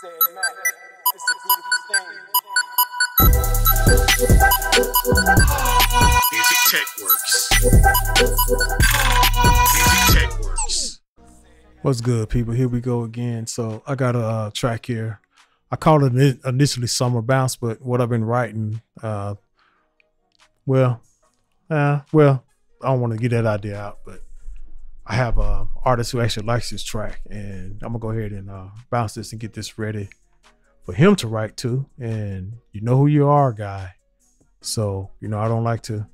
Cedd Mack, it's a beautiful thing. Music Tech Works. Music Tech Works. What's good, people? Here we go again. So I got a uh, track here. I called it initially "Summer Bounce," but what I've been writing, uh, well, uh, well, I don't want to get that idea out, but I have a artist who actually likes this track, and I'm gonna go ahead and uh, bounce this and get this ready for him to write to. And you know who you are, guy. So you know I don't like to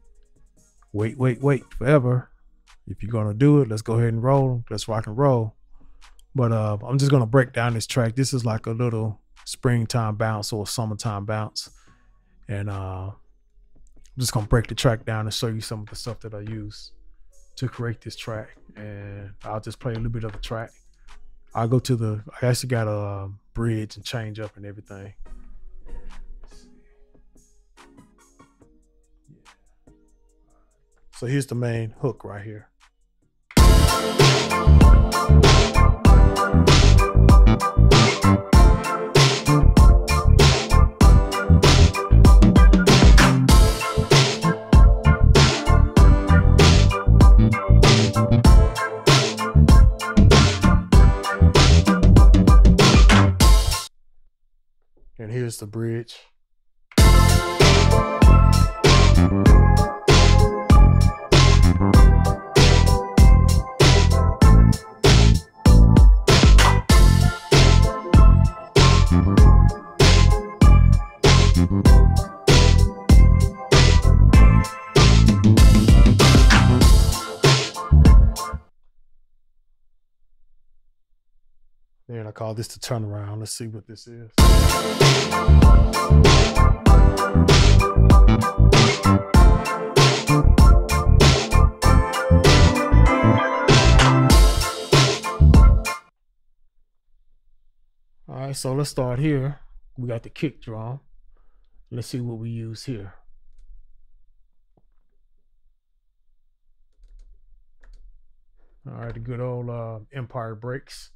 wait, wait, wait forever. If you're gonna do it, let's go ahead and roll. Let's rock and roll. But uh, I'm just gonna break down this track. This is like a little springtime bounce or summertime bounce, and uh, I'm just gonna break the track down and show you some of the stuff that I use to create this track. And I'll just play a little bit of the track. I'll go to the. I actually got a uh, bridge and change up and everything. So here's the main hook right here. And here's the bridge. Then call this the turnaround. Let's see what this is. All right, so let's start here. We got the kick drum. Let's see what we use here. All right, the good old uh, Empire breaks.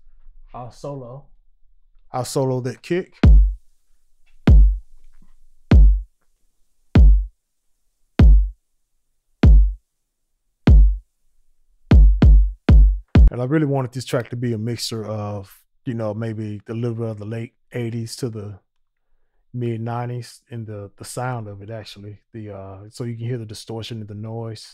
I'll solo. I'll solo that kick. And I really wanted this track to be a mixture of, you know, maybe the little bit of the late 80s to the mid 90s in the the sound of it actually. The uh so you can hear the distortion and the noise.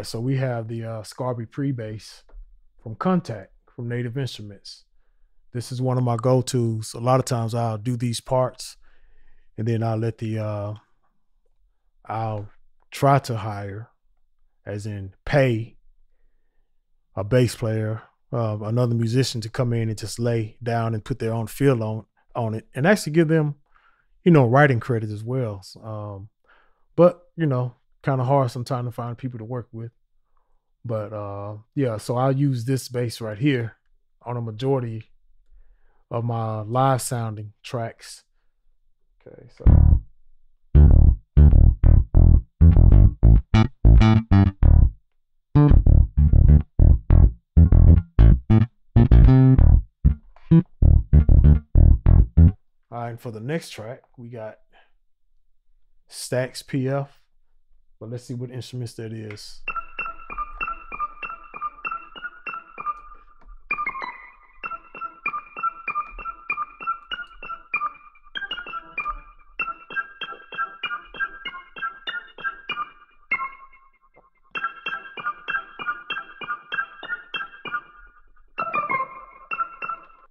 Right, so we have the uh, Scarbee Pre-Bass from Kontakt from Native Instruments. This is one of my go-tos. A lot of times I'll do these parts, and then I'll let the uh, I'll try to hire, as in pay, a bass player, uh, another musician to come in and just lay down and put their own feel on on it, and actually give them, you know, writing credit as well. Um, but you know, kind of hard sometimes to find people to work with. But uh yeah, so I'll use this bass right here on a majority of my live sounding tracks. Okay, so All right, for the next track, we got Stacks PF. But let's see what instruments that is.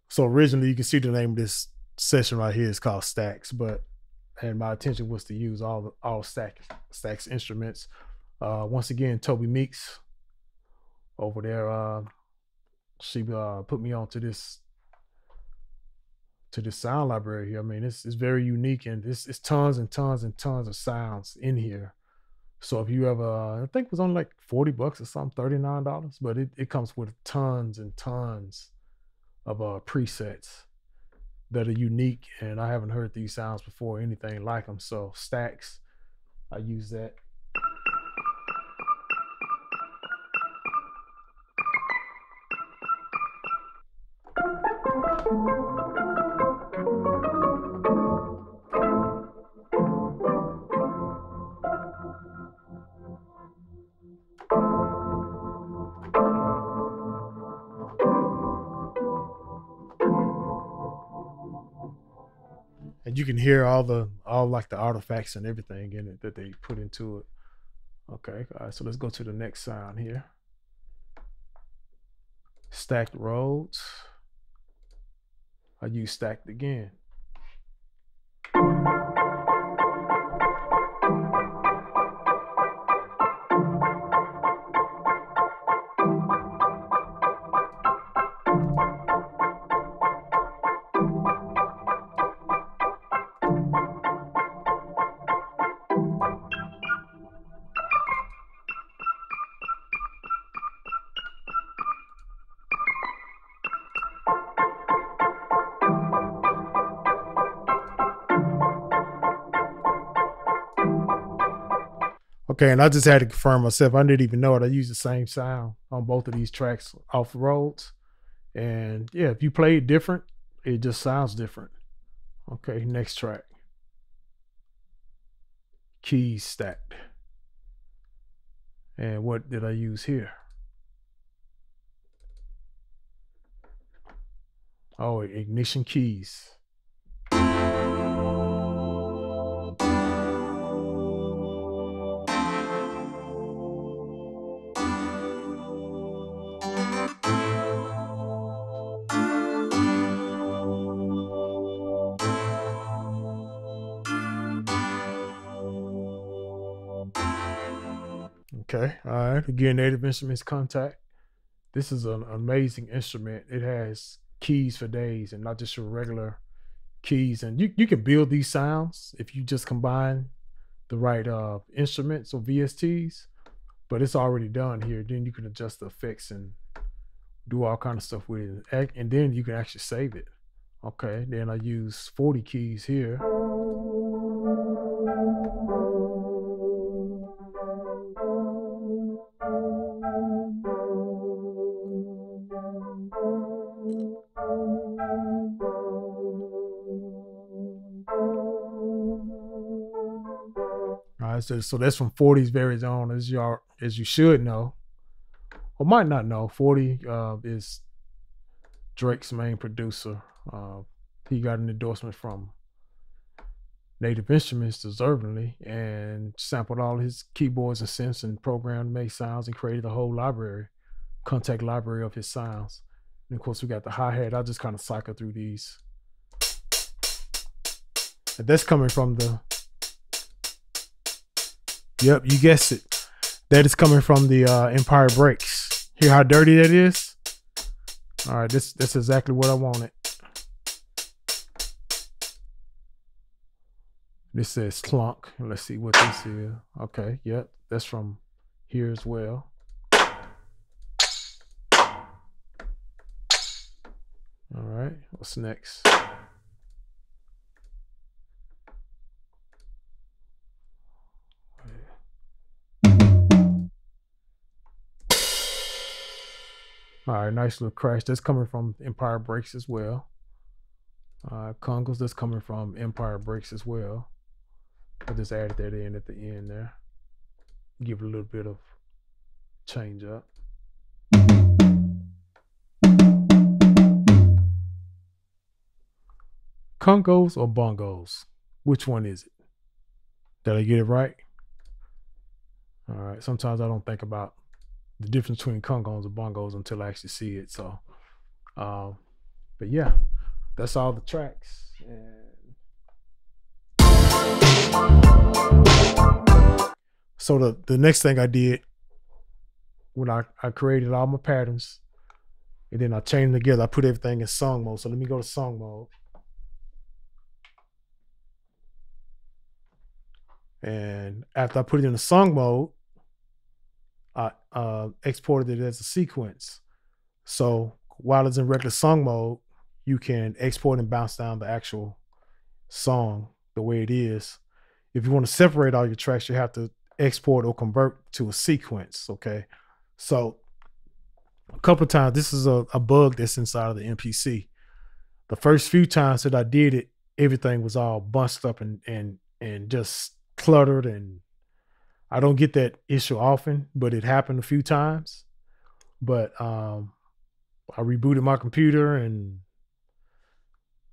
So originally, you can see the name of this session right here is called Stacks, but and my intention was to use all all sax Stacks instruments. Uh, once again, Toby Meeks over there. Uh, she uh, put me onto this to this sound library here. I mean, it's it's very unique and it's it's tons and tons and tons of sounds in here. So if you ever, I think it was only like 40 bucks or something, $39, but it, it comes with tons and tons of uh, presets that are unique. And I haven't heard these sounds before, anything like them. So stacks, I use that. And you can hear all the all like the artifacts and everything in it that they put into it. Okay, all right, so let's go to the next sound here. Stacked roads. I use stacked again. Okay, and I just had to confirm myself. I didn't even know it. I used the same sound on both of these tracks off the roads. And yeah, if you play it different, it just sounds different. Okay, next track. Keys stacked. And what did I use here? Oh, ignition keys. Okay, all right. Again, Native Instruments Kontakt. This is an amazing instrument. It has keys for days and not just your regular keys. And you, you can build these sounds if you just combine the right uh, instruments or VSTs, but it's already done here. Then you can adjust the effects and do all kind of stuff with it. And then you can actually save it. Okay, then I use 40 keys here. So that's from 40's very own, as you are, as you should know, or might not know. 40 uh, is Drake's main producer. Uh, he got an endorsement from Native Instruments, deservingly, and sampled all his keyboards and synths and programmed, made sounds, and created a whole library, Kontakt library of his sounds. And of course, we got the hi hat. I just kind of cycle through these. And that's coming from the Yep, you guessed it. That is coming from the uh, Empire Breaks. Hear how dirty that is? All right, this that's exactly what I wanted. This says clunk. Let's see what this is. Okay, yep, that's from here as well. All right, what's next? Right, nice little crash. That's coming from Empire Breaks as well. Uh, Congos, that's coming from Empire Breaks as well. I just added that in at the end there. Give it a little bit of change up. Congos or bongos? Which one is it? Did I get it right? All right. Sometimes I don't think about the difference between congos and bongos until I actually see it. So, um, but yeah, that's all the tracks. And so the the next thing I did when I I created all my patterns, and then I chained them together. I put everything in song mode. So let me go to song mode. And after I put it in the song mode, I uh, exported it as a sequence. So while it's in regular song mode, you can export and bounce down the actual song the way it is. If you want to separate all your tracks, you have to export or convert to a sequence. Okay. So a couple of times, this is a, a bug that's inside of the MPC. The first few times that I did it, everything was all bunched up and and and just cluttered and I don't get that issue often, but it happened a few times. But um I rebooted my computer and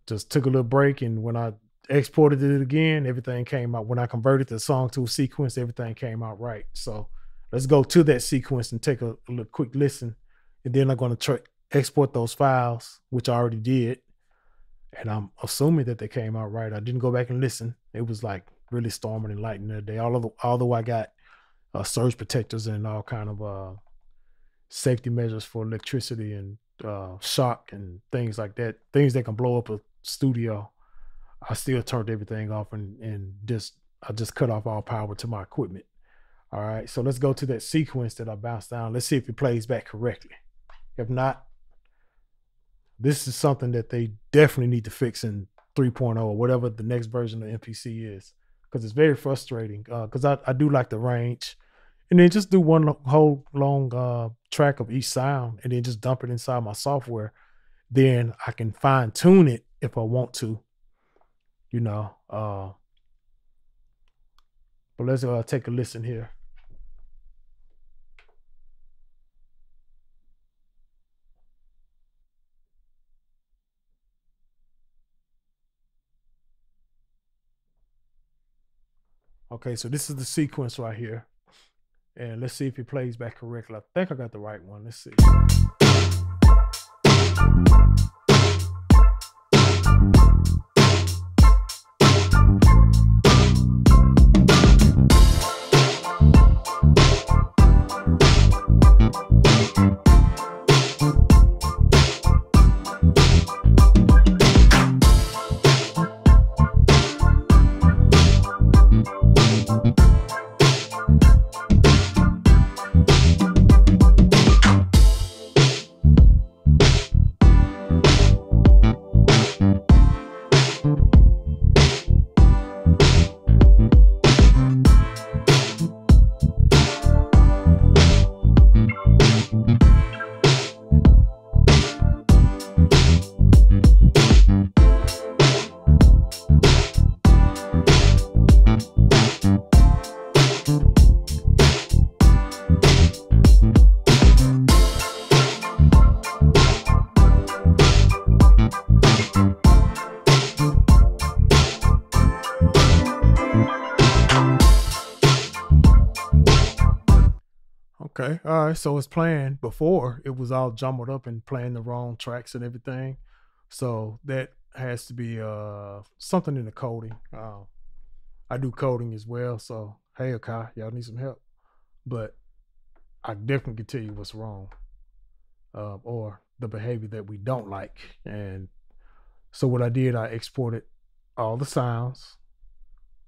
just took a little break and when I exported it again, everything came out. When I converted the song to a sequence, everything came out right. So let's go to that sequence and take a, a little quick listen. And then I'm going to export those files, which I already did. And I'm assuming that they came out right. I didn't go back and listen. It was like really storming and lightning that day. Although, although I got uh, surge protectors and all kind of uh, safety measures for electricity and uh, shock and things like that, things that can blow up a studio. I still turned everything off and and just I just cut off all power to my equipment. All right, so let's go to that sequence that I bounced down. Let's see if it plays back correctly. If not, this is something that they definitely need to fix in 3.0 or whatever the next version of MPC is, because it's very frustrating. Because uh, I I do like the range, and then just do one whole long uh, track of each sound, and then just dump it inside my software. Then I can fine tune it if I want to you know. Uh, but let's uh, take a listen here. Okay, so this is the sequence right here. And let's see if it plays back correctly. I think I got the right one. Let's see. All right. So it's playing before it was all jumbled up and playing the wrong tracks and everything. So that has to be uh something in the coding. Uh, I do coding as well. So hey, okay, y'all need some help. But I definitely can tell you what's wrong, uh, or the behavior that we don't like. And so what I did, I exported all the sounds.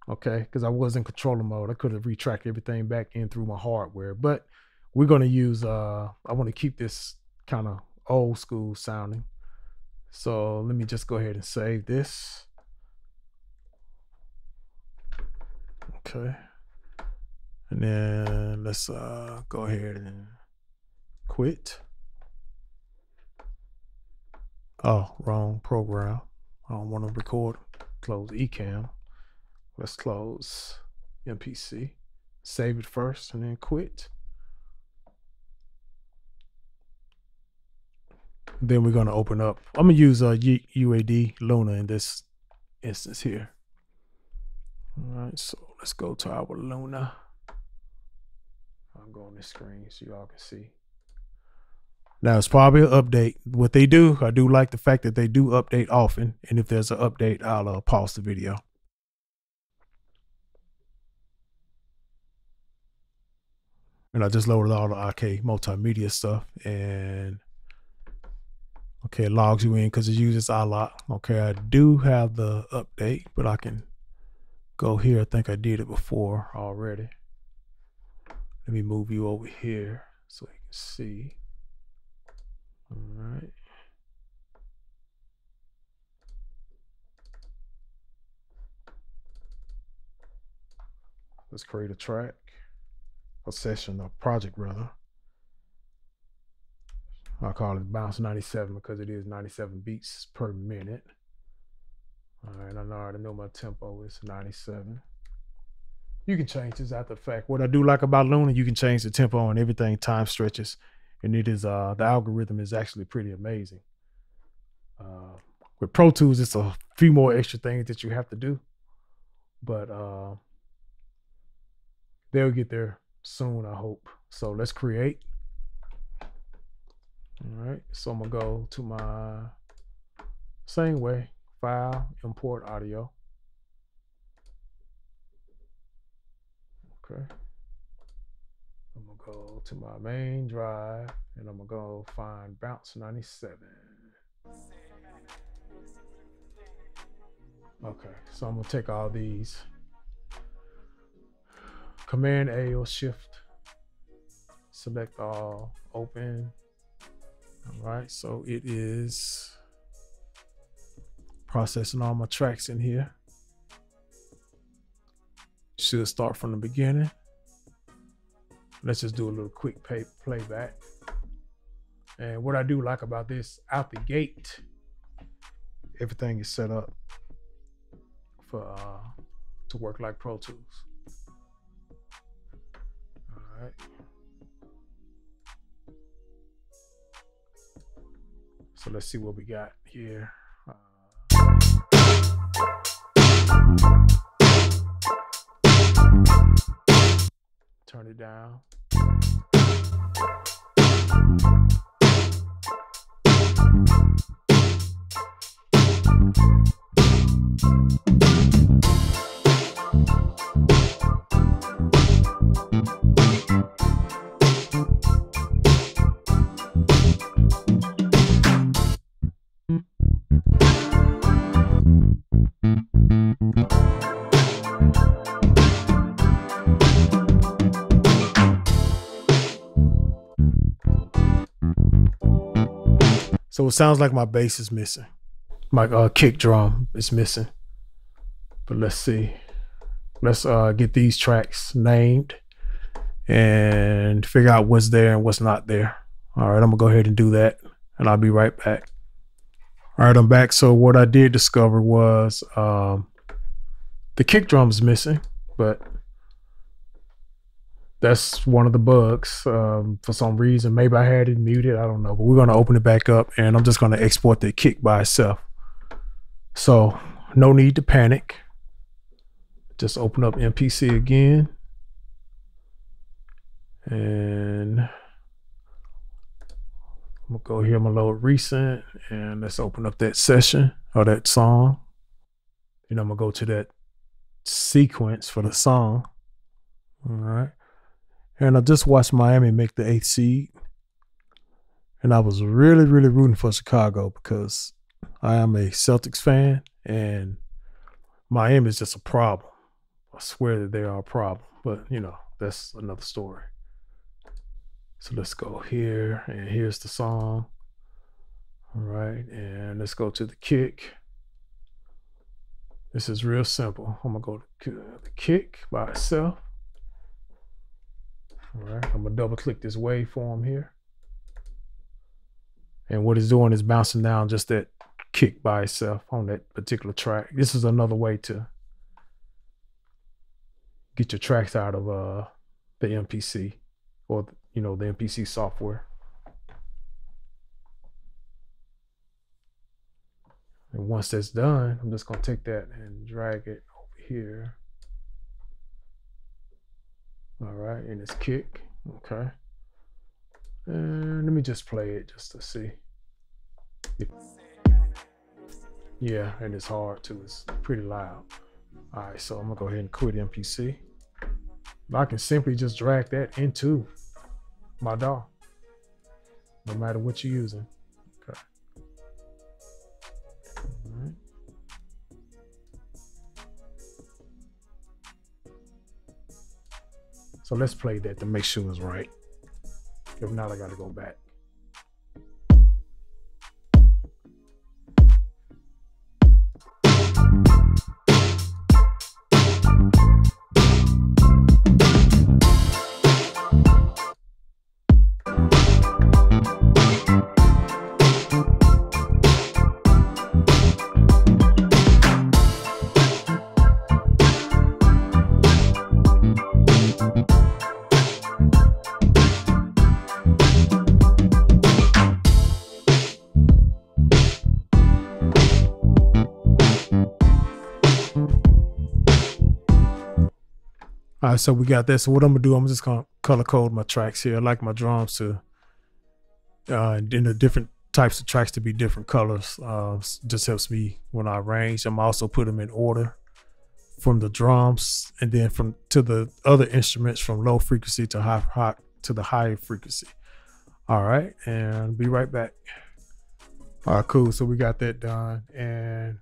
Okay, because I was in controller mode. I could have retracked everything back in through my hardware, but we're going to use uh i want to keep this kind of old school sounding. So let me just go ahead and save this. Okay. And then let's uh go ahead and quit. Oh wrong program. I don't want to record. Close ecamm let's close mpc save it first and then quit Then we're gonna open up. I'm gonna use uh, UAD Luna in this instance here. All right, so let's go to our Luna. I'll go on this screen so y'all can see. Now it's probably an update. What they do, I do like the fact that they do update often, and if there's an update, I'll uh, pause the video. And I just loaded all the IK Multimedia stuff, and Okay, it logs you in because it uses iLok. Okay, I do have the update, but I can go here. I think I did it before already. Let me move you over here so you can see. All right. Let's create a track, a session, a project rather. I call it bounce 97 because it is 97 beats per minute. All right, I already know my tempo is 97. You can change this after the fact. What I do like about Luna, you can change the tempo and everything time stretches. And it is uh the algorithm is actually pretty amazing. Uh with Pro Tools, it's a few more extra things that you have to do. But uh they'll get there soon, I hope. So let's create. All right, so I'm gonna go to my same way, file, import audio. Okay. I'm gonna go to my main drive and I'm gonna go find bounce 97. Okay, so I'm gonna take all these. Command A or Shift. Select all, open. All right, so it is processing all my tracks in here. Should start from the beginning. Let's just do a little quick pay, playback. And what I do like about this, out the gate, everything is set up for uh, to work like Pro Tools. All right. So let's see what we got here. Uh, turn it down. So it sounds like my bass is missing. My uh, kick drum is missing. But let's see. Let's uh, get these tracks named and figure out what's there and what's not there. All right, I'm gonna go ahead and do that, and I'll be right back. All right, I'm back. So what I did discover was um, the kick drum's missing, but that's one of the bugs um, for some reason. Maybe I had it muted. I don't know. But we're going to open it back up and I'm just going to export the kick by itself. So no need to panic. Just open up MPC again. And I'm going to go here. I'm going to load recent and let's open up that session or that song. And I'm going to go to that sequence for the song. All right. And I just watched Miami make the eighth seed. And I was really, really rooting for Chicago because I am a Celtics fan and Miami is just a problem. I swear that they are a problem, but you know, that's another story. So let's go here, and here's the song. All right, and let's go to the kick. This is real simple. I'm gonna go to the kick by itself. All right, I'm gonna double click this waveform here. And what it's doing is bouncing down just that kick by itself on that particular track. This is another way to get your tracks out of uh, the MPC or you know the MPC software. And once that's done, I'm just gonna take that and drag it over here. All right, and it's kick. Okay. And let me just play it just to see. If, yeah, and it's hard too. It's pretty loud. All right, so I'm gonna go ahead and quit MPC. I can simply just drag that into my DAW, no matter what you're using. So let's play that to make sure it's right. If not, I gotta go back. All right, so we got that. So what I'm gonna do, I'm just gonna color code my tracks here. I like my drums to, uh, then the different types of tracks to be different colors. Uh, just helps me when I arrange. I'm also put them in order from the drums, and then from to the other instruments from low frequency to high, high to the high frequency. All right, and be right back. All right, cool. So we got that done, and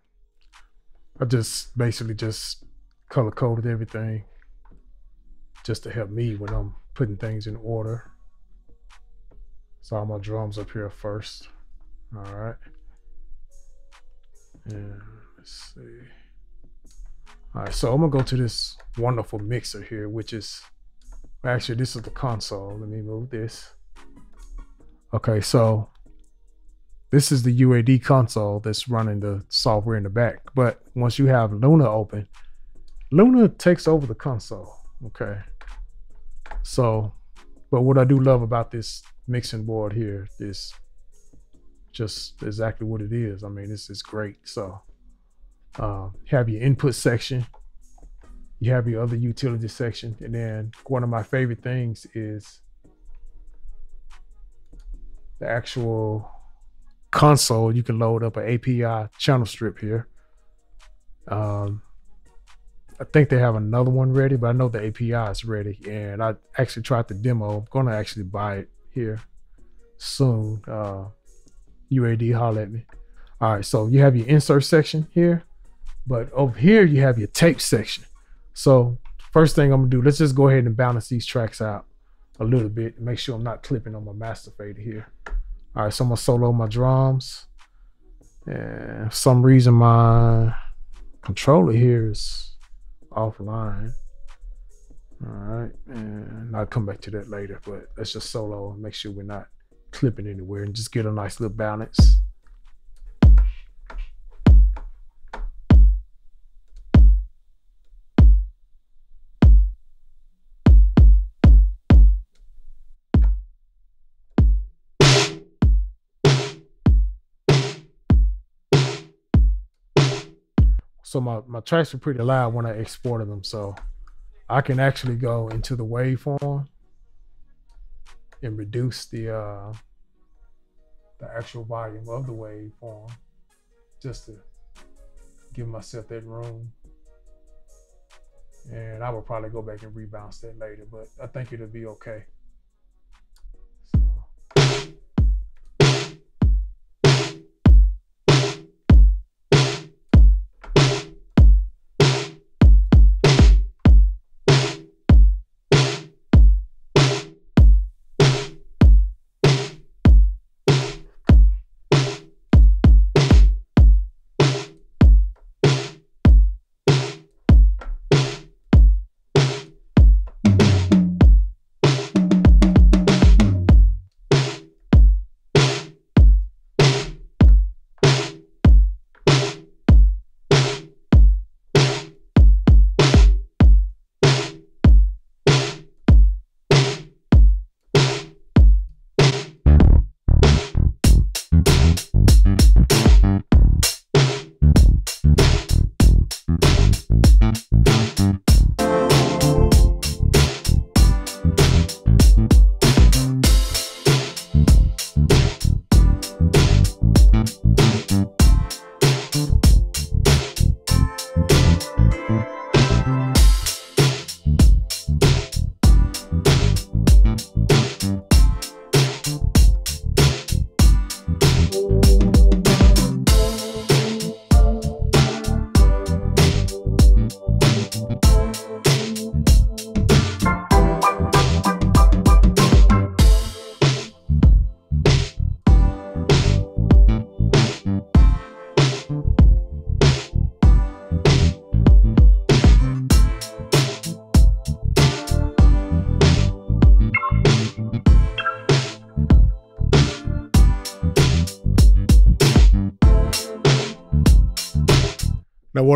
I just basically just color coded everything just to help me when I'm putting things in order. So all my drums up here first. All right. And let's see. All right, so I'm gonna go to this wonderful mixer here, which is actually this is the console. Let me move this. Okay, so this is the UAD console that's running the software in the back. But once you have Luna open, Luna takes over the console. Okay. So, but what I do love about this mixing board here is just exactly what it is. I mean, this is great. So, uh, have your input section, you have your other utility section, and then one of my favorite things is the actual console. You can load up an API channel strip here. Um, I think they have another one ready, but I know the API is ready. And I actually tried the demo. I'm gonna actually buy it here soon. Uh, UAD, holler at me. All right, so you have your insert section here, but over here you have your tape section. So first thing I'm gonna do, let's just go ahead and balance these tracks out a little bit. Make sure I'm not clipping on my master fader here. All right, so I'm gonna solo my drums. And for some reason my controller here is offline. All right, and I'll come back to that later, but let's just solo make sure we're not clipping anywhere and just get a nice little balance. So my, my tracks are pretty loud when I exported them, so I can actually go into the waveform and reduce the uh, the actual volume of the waveform just to give myself that room. And I will probably go back and rebounce that later, but I think it'll be okay.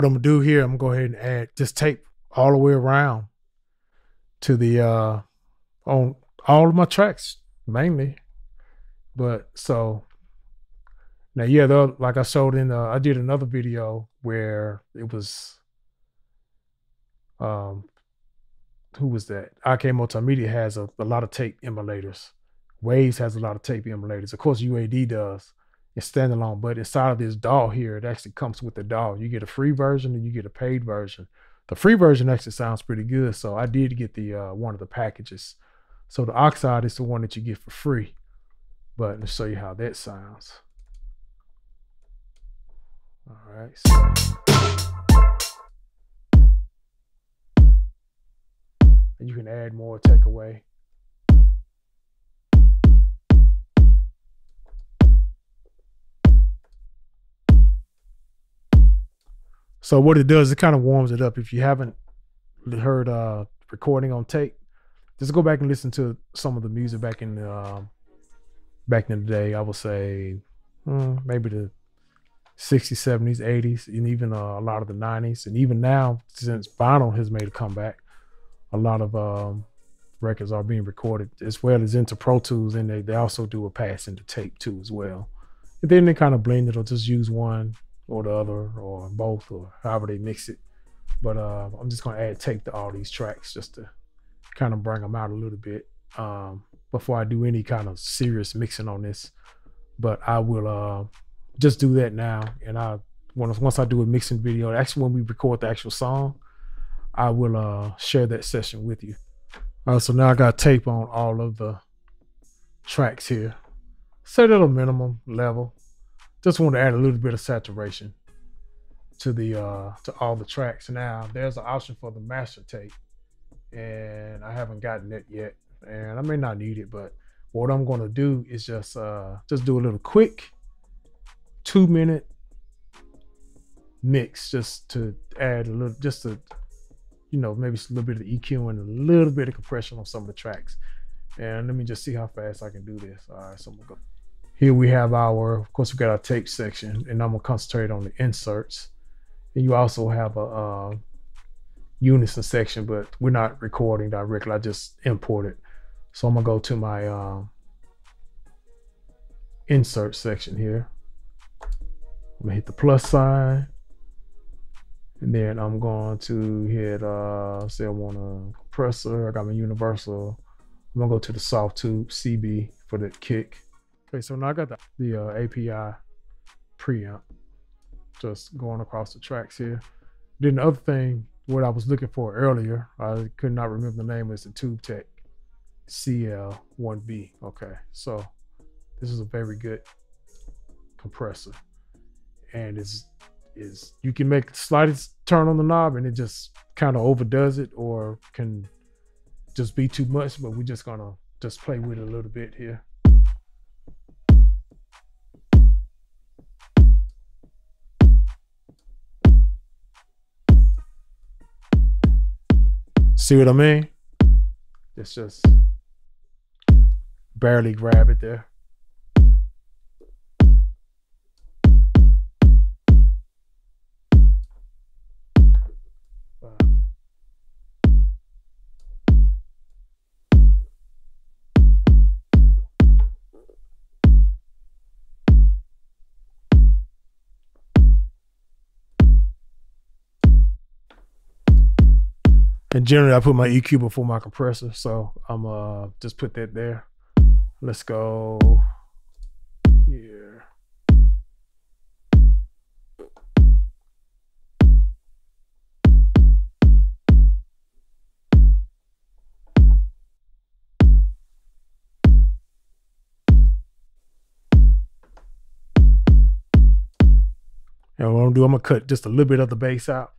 What I'm gonna do here, I'm gonna go ahead and add just tape all the way around to the uh on all of my tracks mainly. But so now yeah, the, like I showed in the I did another video where it was um who was that? IK Multimedia has a, a lot of tape emulators. Waves has a lot of tape emulators. Of course, UAD does. It's standalone, but inside of this DAW here, it actually comes with the DAW. You get a free version and you get a paid version. The free version actually sounds pretty good, so I did get the uh, one of the packages. So the Oxide is the one that you get for free. But let's show you how that sounds. All right. So. And you can add more, take away. So what it does, it kind of warms it up. If you haven't heard uh recording on tape, just go back and listen to some of the music back in the uh, back in the day. I would say hmm, maybe the 60s, 70s, 80s, and even uh, a lot of the 90s, and even now since vinyl has made a comeback, a lot of um, records are being recorded as well as into Pro Tools, and they, they also do a pass into tape too as well. And then they kind of blend it or just use one or the other or both or however they mix it. But uh, I'm just gonna add tape to all these tracks just to kind of bring them out a little bit um, before I do any kind of serious mixing on this. But I will uh, just do that now, and I once I do a mixing video, actually when we record the actual song, I will uh, share that session with you. All right, so now I got tape on all of the tracks here. Set it a minimum level. Just want to add a little bit of saturation to the uh to all the tracks. Now there's an option for the master tape, and I haven't gotten it yet, and I may not need it, but what I'm gonna do is just uh just do a little quick two minute mix just to add a little just to you know maybe a little bit of EQ and a little bit of compression on some of the tracks. And let me just see how fast I can do this. All right, so I'm gonna go. Here we have our, of course, we got our tape section, and I'm gonna concentrate on the inserts. And you also have a uh, unison section, but we're not recording directly. I just import it. So I'm gonna go to my um, insert section here. I'm gonna hit the plus sign. And then I'm going to hit, uh, say I want a compressor. I got my universal. I'm gonna go to the Softube CB for the kick. Okay, so now I got the, the uh, API preamp just going across the tracks here. Then the other thing, what I was looking for earlier, I could not remember the name, is the Tube Tech CL1B. Okay, so this is a very good compressor. And it's is you can make the slightest turn on the knob and it just kind of overdoes it or can just be too much, but we're just gonna just play with it a little bit here. See what I mean? It's just barely grab it there. And generally, I put my EQ before my compressor, so I'm uh just put that there. Let's go here. And what I'm gonna do, I'm gonna cut just a little bit of the bass out.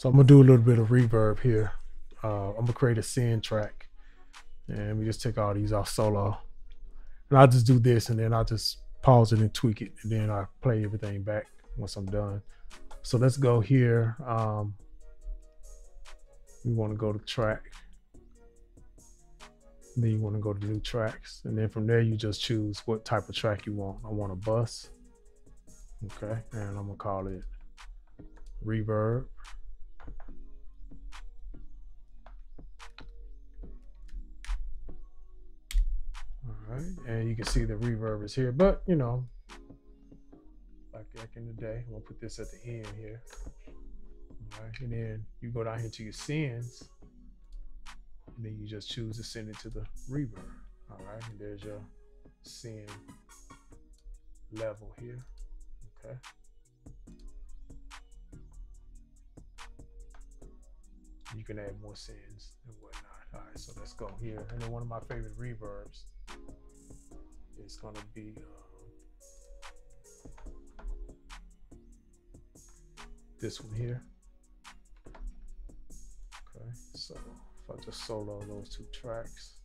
So I'm gonna do a little bit of reverb here. Uh, I'm gonna create a send track, and we just take all these off solo, and I'll just do this, and then I'll just pause it and tweak it, and then I play everything back once I'm done. So let's go here. Um, we want to go to track. Then you want to go to new tracks, and then from there you just choose what type of track you want. I want a bus. Okay, and I'm gonna call it reverb. Right, and you can see the reverb is here, but you know, like back in the day, I'm gonna put this at the end here. All right, and then you go down here to your sends, and then you just choose to send it to the reverb. All right, and there's your send level here. Okay. You can add more sends and whatnot. All right, so let's go here. And then one of my favorite reverbs is gonna be um, this one here. Okay, so if I just solo those two tracks.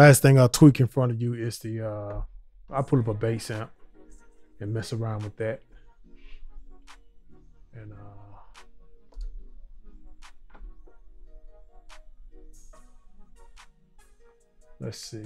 Last thing I'll tweak in front of you is the uh I'll pull up a bass amp and mess around with that. And uh let's see.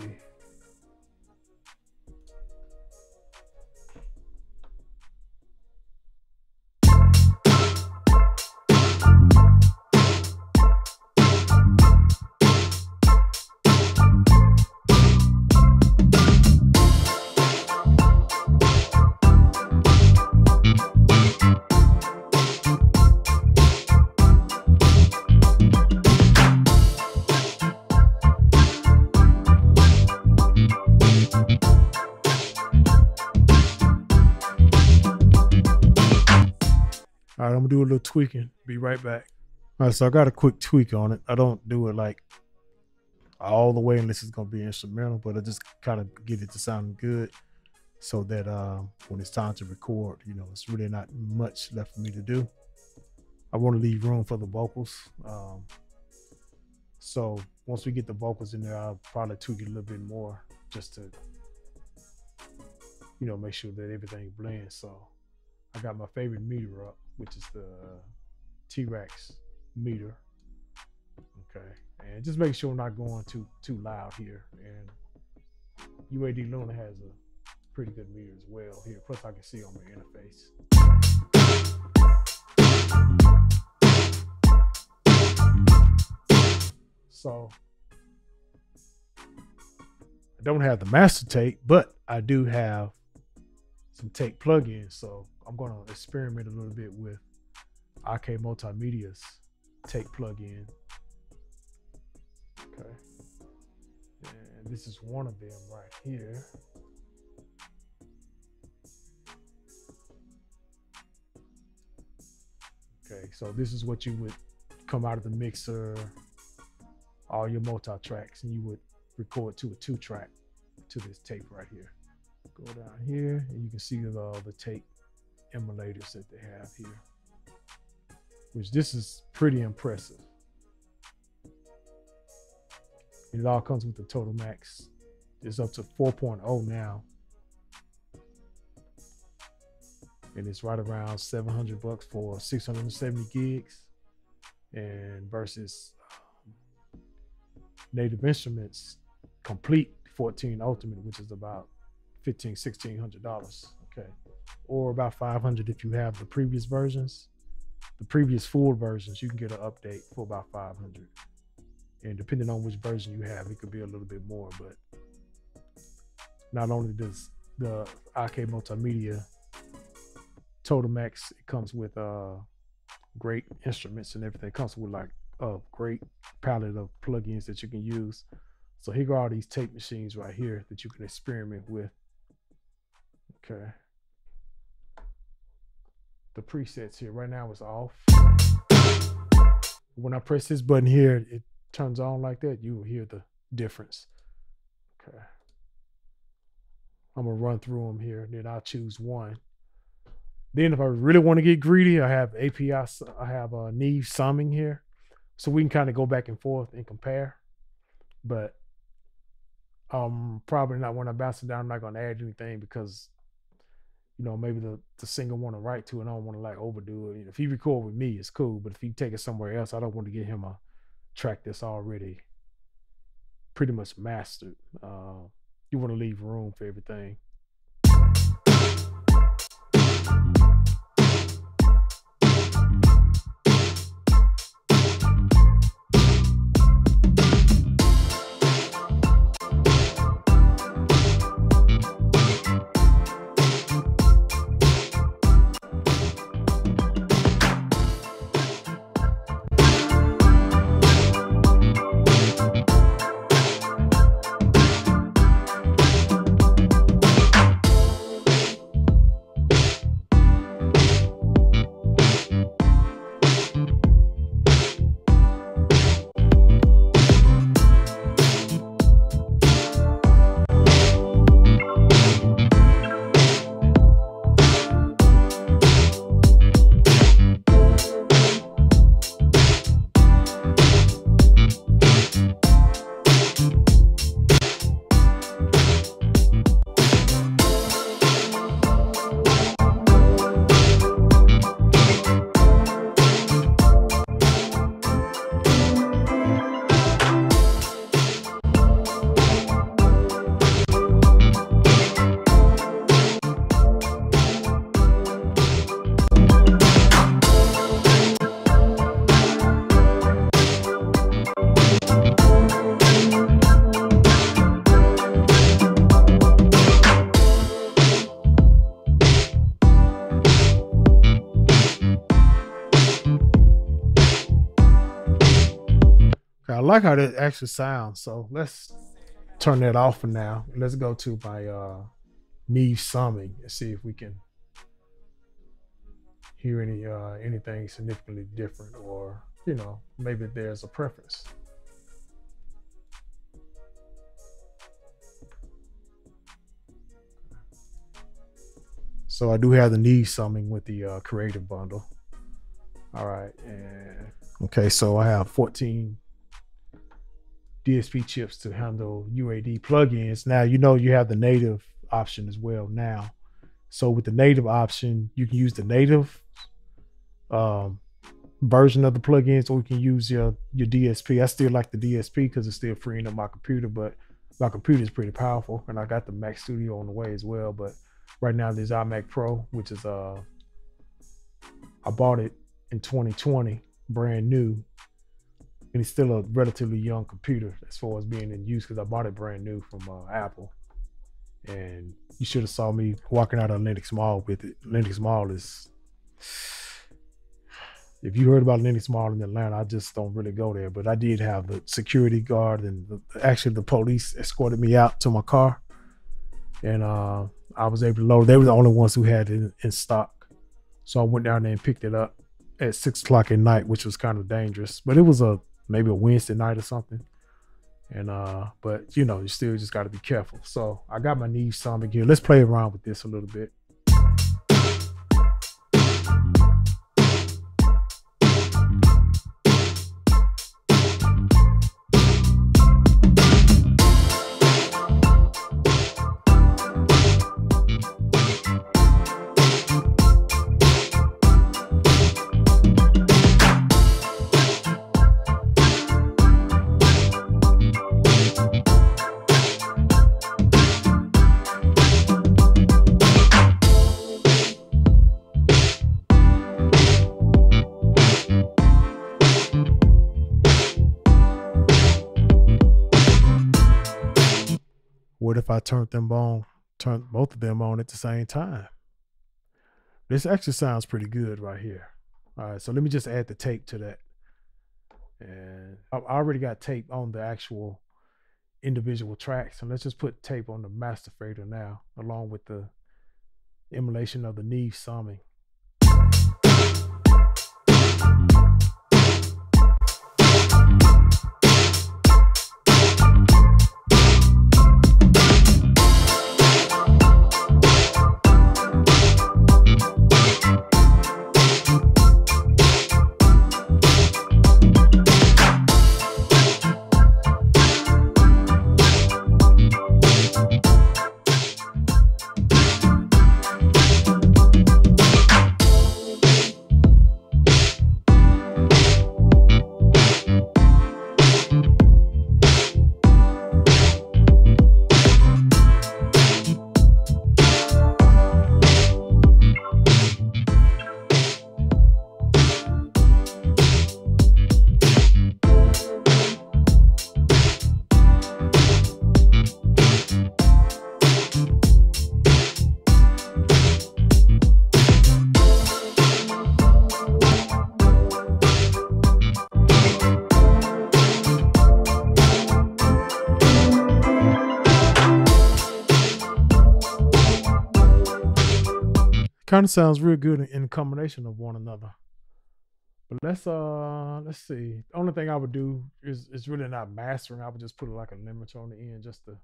All right, I'm gonna do a little tweaking. Be right back. All right, so I got a quick tweak on it. I don't do it like all the way unless it's gonna be instrumental, but I just kind of get it to sound good, so that um, when it's time to record, you know, it's really not much left for me to do. I want to leave room for the vocals. Um, so once we get the vocals in there, I'll probably tweak it a little bit more just to, you know, make sure that everything blends. So I got my favorite meter up, which is the T-Rex meter. Okay, and just make sure I'm not going too too loud here. And UAD Luna has a pretty good meter as well here. Plus, I can see on my interface. So I don't have the master tape, but I do have some tape plugins. So I'm gonna experiment a little bit with IK Multimedia's tape plugin. Okay. And this is one of them right here. Okay, so this is what you would come out of the mixer, all your multi-tracks, and you would record to a two-track to this tape right here. Go down here and you can see the, the tape emulators that they have here, which this is pretty impressive. It all comes with the Total Max. It's up to 4.0 now. And it's right around 700 bucks for 670 gigs. And versus um, Native Instruments Complete 14 Ultimate, which is about 15 1600 dollars. Okay. Or about 500 if you have the previous versions. The previous full versions, you can get an update for about 500 and depending on which version you have, it could be a little bit more. But not only does the IK Multimedia Total Max, it comes with uh great instruments and everything. It comes with like a great palette of plugins that you can use. So here are all these tape machines right here that you can experiment with. Okay. The presets here right now is off. When I press this button here, it turns on like that, you will hear the difference. Okay. I'm gonna run through them here, and then I'll choose one. Then, if I really want to get greedy, I have API. I have a uh, Neve summing here, so we can kind of go back and forth and compare. But um, probably not when I bounce it down. I'm not gonna add anything because you know, maybe the, the singer want to write to and I don't want to like overdo it. If he record with me, it's cool. But if he take it somewhere else, I don't want to get him a track that's already pretty much mastered. Uh, you want to leave room for everything. Like how that actually sounds. So let's turn that off for now. Let's go to my uh Neve summing and see if we can hear any uh anything significantly different or you know maybe there's a preference. So I do have the Neve summing with the uh, creative bundle. All right, and okay, so I have 14 DSP chips to handle UAD plugins. Now you know you have the native option as well now. So with the native option, you can use the native um, version of the plugins, or you can use your your DSP. I still like the DSP because it's still freeing up my computer, but my computer is pretty powerful, and I got the Mac Studio on the way as well. But right now, there's iMac Pro, which is uh, I bought it in 2020, brand new, and it's still a relatively young computer as far as being in use because I bought it brand new from uh, Apple. And you should have saw me walking out of Lenox Mall with it. Lenox Mall is, if you heard about Lenox Mall in Atlanta, I just don't really go there. But I did have the security guard and the, actually the police escorted me out to my car, and uh, I was able to load. They were the only ones who had it in, in stock, so I went down there and picked it up at six o'clock at night, which was kind of dangerous. But it was a maybe a Wednesday night or something. And uh, but you know, you still just gotta be careful. So I got my Neve some again. Let's play around with this a little bit. Turned them on, turned both of them on at the same time? This actually sounds pretty good right here. All right, so let me just add the tape to that. And I already got tape on the actual individual tracks. And let's just put tape on the master fader now, along with the emulation of the Neve summing. Kind of sounds real good in, in combination of one another. But let's uh let's see. The only thing I would do is it's really not mastering. I would just put like a limiter on the end just to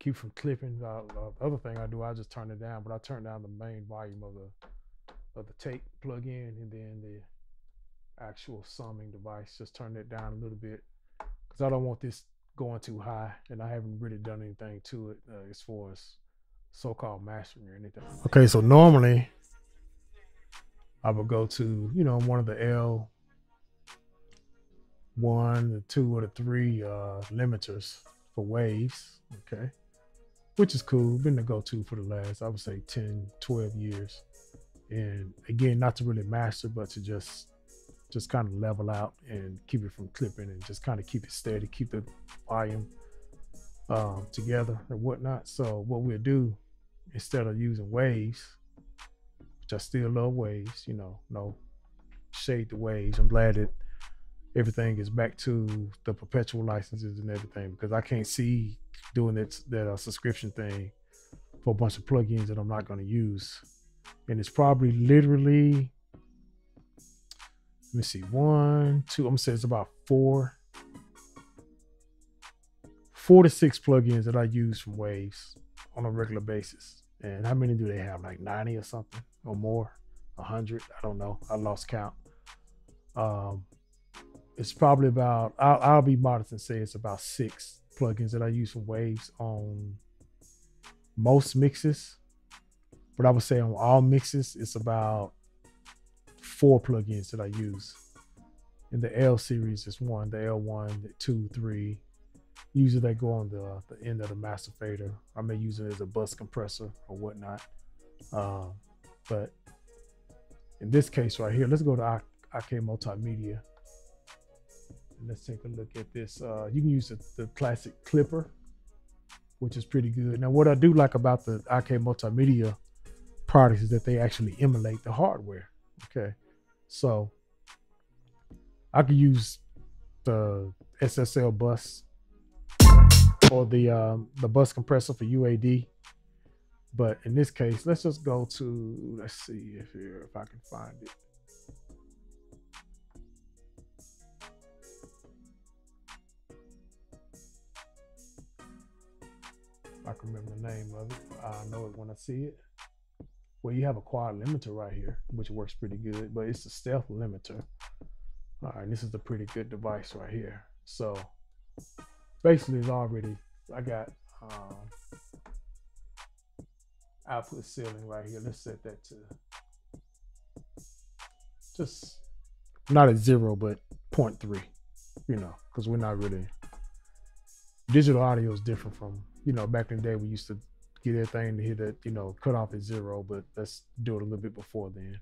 keep from clipping. Uh, uh, the other thing I do, I just turn it down, but I turn down the main volume of the of the tape plug in and then the actual summing device. Just turn it down a little bit because I don't want this going too high, and I haven't really done anything to it uh, as far as so-called mastering or anything. Okay, so normally I would go to you know one of the L one, the two, or the three uh, limiters for waves. Okay, which is cool. Been the go-to for the last I would say 10, 12 years. And again, not to really master, but to just just kind of level out and keep it from clipping and just kind of keep it steady, keep the volume um, together and whatnot. So what we'll do instead of using waves, which I still love waves, you know, no shade the waves. I'm glad that everything is back to the perpetual licenses and everything because I can't see doing that that uh, subscription thing for a bunch of plugins that I'm not going to use. And it's probably literally, let me see, one, two, I'm gonna say it's about four, four to six plugins that I use from Waves on a regular basis. And how many do they have? Like 90 or something or more? 100? I don't know. I lost count. Um, it's probably about, I'll, I'll be modest and say it's about six plugins that I use from Waves on most mixes. But I would say on all mixes, it's about four plugins that I use. In the L series, it's one, the L1, the two, three. Usually they go on the, the end of the master fader. I may use it as a bus compressor or whatnot. Um, but in this case right here, let's go to IK Multimedia. And let's take a look at this. Uh, you can use the, the classic clipper, which is pretty good. Now, what I do like about the IK Multimedia products is that they actually emulate the hardware. Okay. So I could use the SSL bus or the um, the bus compressor for UAD. But in this case, let's just go to, let's see if, here, if I can find it. I can remember the name of it. I know it when I see it. Well, you have a quad limiter right here, which works pretty good, but it's a stealth limiter. All right, this is a pretty good device right here. So basically, it's already I got um, output ceiling right here. Let's set that to just not at zero, but 0.3, you know, because we're not really digital audio is different from, you know, back in the day we used to get everything to hit it, you know, cut off at zero, but let's do it a little bit before then.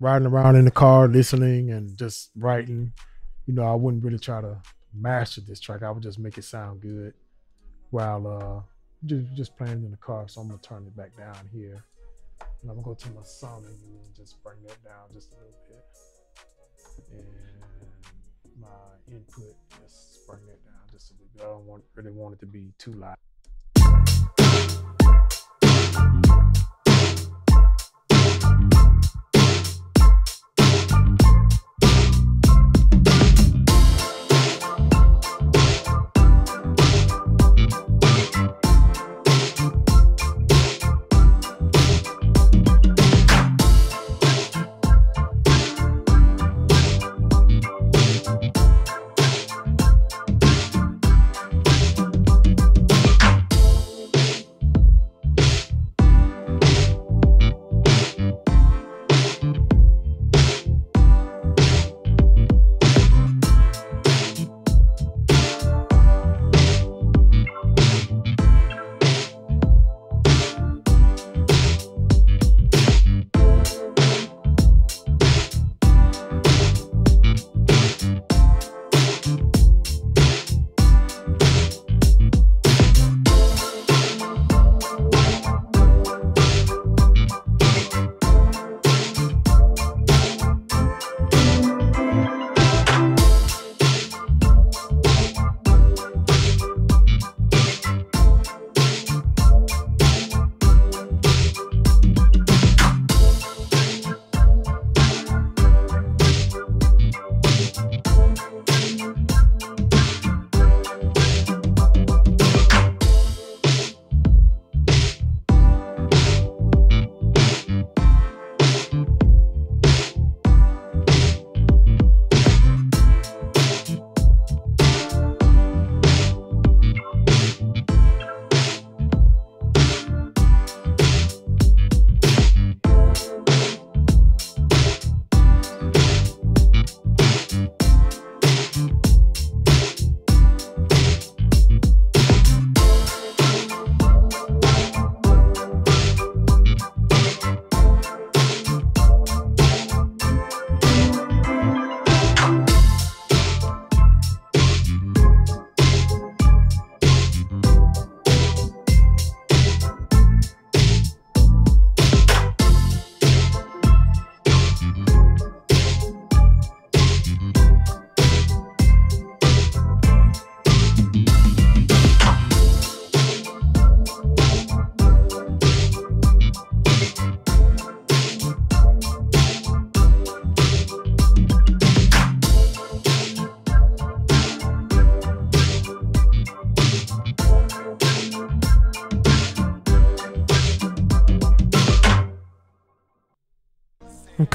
Riding around in the car, listening and just writing, you know, I wouldn't really try to master this track. I would just make it sound good while uh just just playing in the car. So I'm gonna turn it back down here. And I'm gonna go to my menu and just bring that down just a little bit. And my input, just bring that down just a little bit. I don't want really want it to be too loud.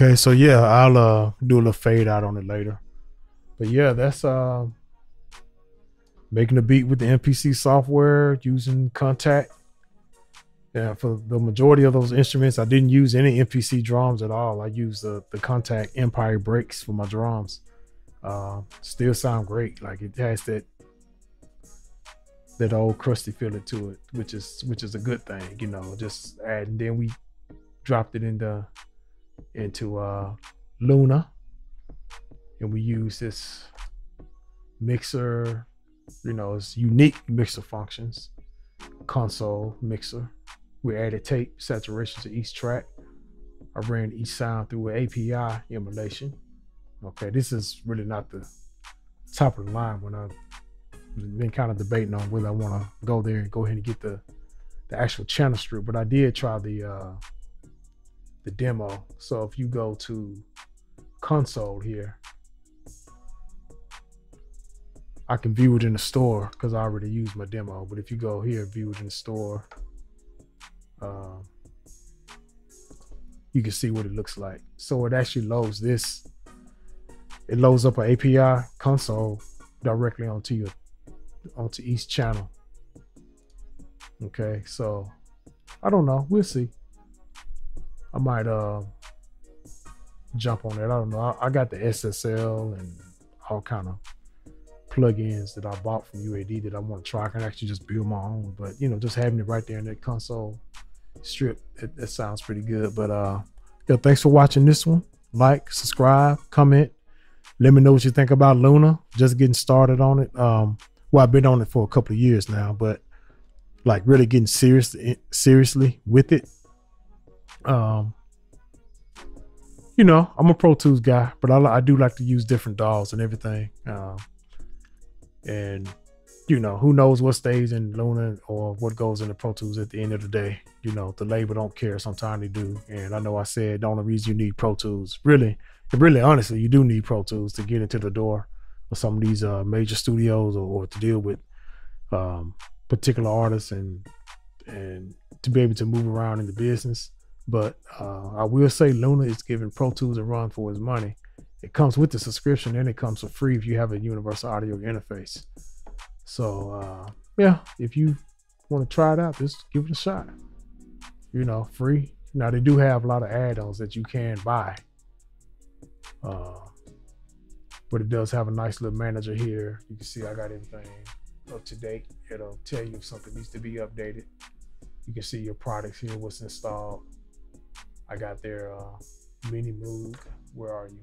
Okay, so yeah, I'll uh do a little fade out on it later. But yeah, that's uh making a beat with the MPC software using Kontakt. Yeah, for the majority of those instruments, I didn't use any MPC drums at all. I used the the Kontakt Empire breaks for my drums. Uh, still sound great. Like it has that that old crusty feeling to it, which is which is a good thing, you know. Just and then we dropped it into into uh, Luna, and we use this mixer. You know, it's unique mixer functions, console mixer. We added tape saturation to each track. I ran each sound through an API emulation. Okay, this is really not the top of the line when I've been kind of debating on whether I want to go there and go ahead and get the the actual channel strip, but I did try the uh the demo. So if you go to console here, I can view it in the store because I already used my demo. But if you go here, view it in the store, uh, you can see what it looks like. So it actually loads this. It loads up an API console directly onto your onto each channel. Okay, so I don't know. We'll see. I might uh jump on that. I don't know. I, I got the SSL and all kind of plugins that I bought from UAD that I want to try. I can actually just build my own, but you know, just having it right there in that console strip, it, sounds pretty good. But uh, yeah, thanks for watching this one. Like, subscribe, comment. Let me know what you think about Luna. Just getting started on it. Um, well, I've been on it for a couple of years now, but like really getting serious seriously with it. Um, you know, I'm a Pro Tools guy, but I, I do like to use different DAWs and everything. Um, and you know, who knows what stays in Luna or what goes into Pro Tools at the end of the day. You know, the label don't care. Sometimes they do. And I know I said the only reason you need Pro Tools, really, really honestly, you do need Pro Tools to get into the door of some of these uh, major studios or, or to deal with um, particular artists and and to be able to move around in the business. But uh, I will say Luna is giving Pro Tools a run for his money. It comes with the subscription and it comes for free if you have a universal audio interface. So uh, yeah, if you want to try it out, just give it a shot. You know, free. Now they do have a lot of add-ons that you can buy. Uh, but it does have a nice little manager here. You can see I got everything up to date. It'll tell you if something needs to be updated. You can see your products here, what's installed. I got their uh, Minimoog. Where are you?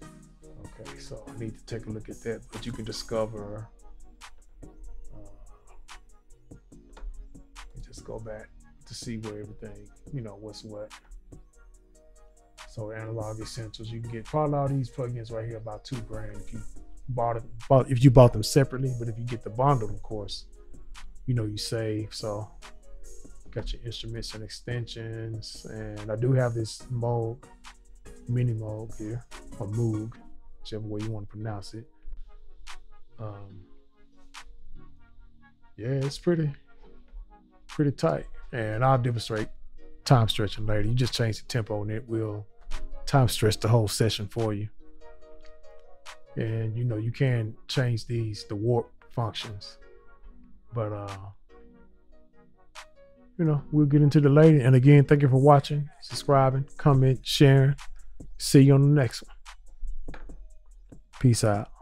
Okay, so I need to take a look at that, but you can discover. Uh, just go back to see where everything, you know, what's what. So analog essentials, you can get probably all these plugins right here about two grand if you bought it. Bought, if you bought them separately, but if you get the bundle, of course, you know you save. So got your instruments and extensions, and I do have this Moog, Minimoog here, or Moog, whichever way you want to pronounce it. Um, yeah, it's pretty, pretty tight, and I'll demonstrate time stretching later. You just change the tempo, and it will time stretch the whole session for you. And you know, you can change these the warp functions. But uh you know, we'll get into the later. And again, thank you for watching, subscribing, comment, sharing. See you on the next one. Peace out.